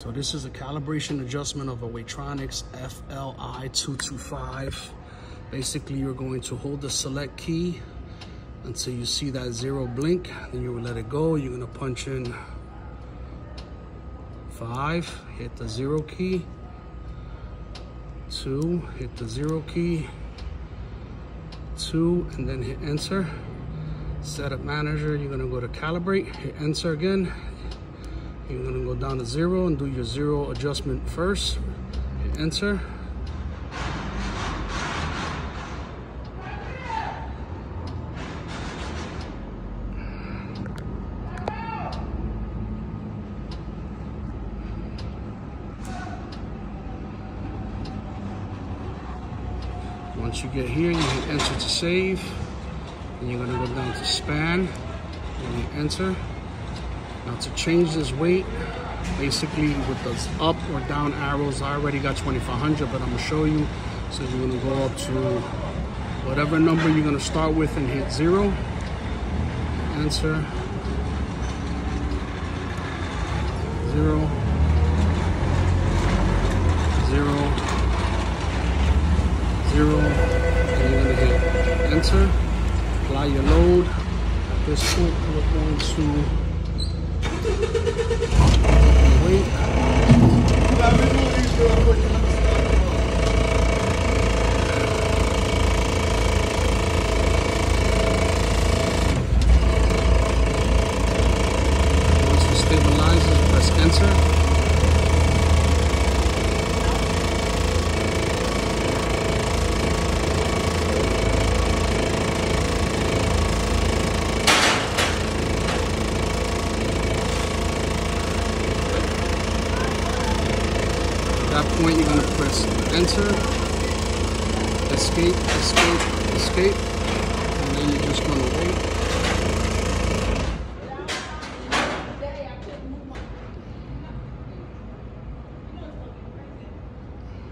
So this is a calibration adjustment of a Weightronix FLI225. Basically, you're going to hold the select key until you see that zero blink. Then you will let it go. You're gonna punch in five, hit the zero key. Two, hit the zero key. Two, and then hit enter. Setup manager, you're gonna go to calibrate, hit enter again, you're gonna go down to zero and do your zero adjustment first. Enter. Once you get here, you hit enter to save. And you're gonna go down to span and hit enter. Now to change this weight, basically with those up or down arrows, I already got 2500, but I'm gonna show you. So you're gonna go up to whatever number you're gonna start with and hit zero. Answer. Zero. Zero. Zero. And you're gonna hit enter. Apply your load. At this point, we're going to once it At that point, you're gonna press enter, escape, escape, escape, and then you're just gonna wait.